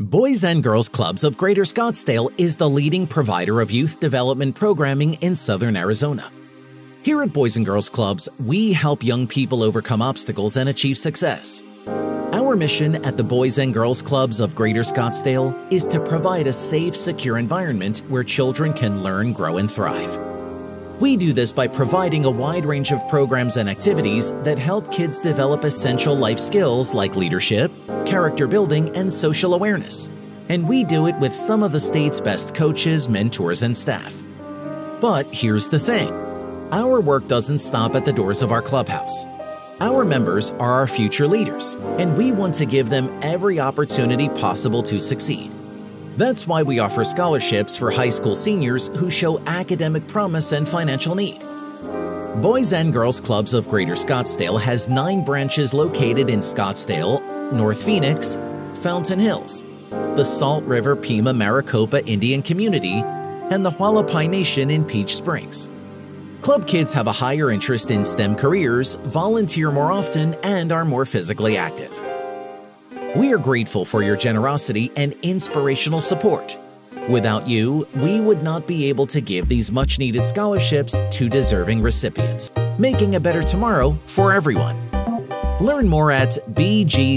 Boys and Girls Clubs of Greater Scottsdale is the leading provider of youth development programming in southern Arizona. Here at Boys and Girls Clubs, we help young people overcome obstacles and achieve success. Our mission at the Boys and Girls Clubs of Greater Scottsdale is to provide a safe, secure environment where children can learn, grow, and thrive. We do this by providing a wide range of programs and activities that help kids develop essential life skills like leadership, character building, and social awareness. And we do it with some of the state's best coaches, mentors, and staff. But here's the thing our work doesn't stop at the doors of our clubhouse. Our members are our future leaders, and we want to give them every opportunity possible to succeed. That's why we offer scholarships for high school seniors who show academic promise and financial need. Boys and Girls Clubs of Greater Scottsdale has nine branches located in Scottsdale, North Phoenix, Fountain Hills, the Salt River Pima Maricopa Indian Community, and the Hualapai Nation in Peach Springs. Club kids have a higher interest in STEM careers, volunteer more often, and are more physically active. We are grateful for your generosity and inspirational support. Without you, we would not be able to give these much needed scholarships to deserving recipients, making a better tomorrow for everyone. Learn more at bgcs.org.